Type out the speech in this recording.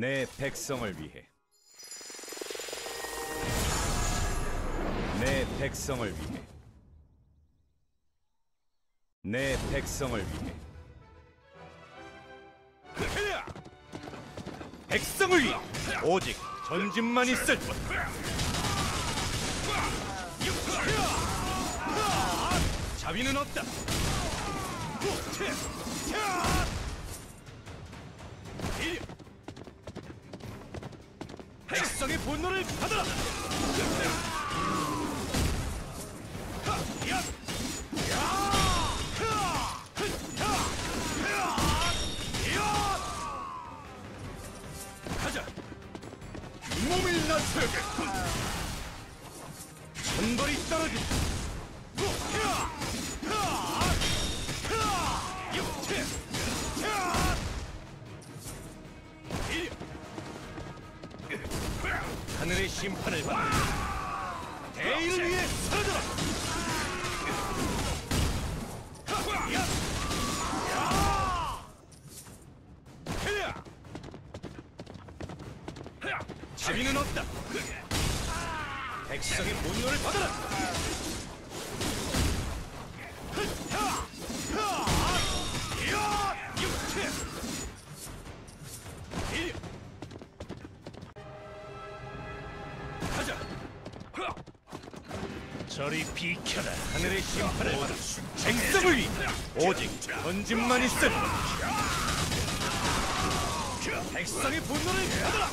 내 백성을 위해. 내 백성을 위해. 내 백성을 위해. 백성을 위해. 오직 전진만 있을 뿐. 자비는 없다 백성의 분노를 받아라! 가자! 몸을 낮추게! 천벌이 떨어진 하늘의 심판을 받는 대의를 위해 서러져라 자비는 없다. 백성의 분노를 받아라 저리 비켜라. 하늘의 심판을 받아 백성을 위해 오직 전진만 뿐. 백성의 분노를 받아라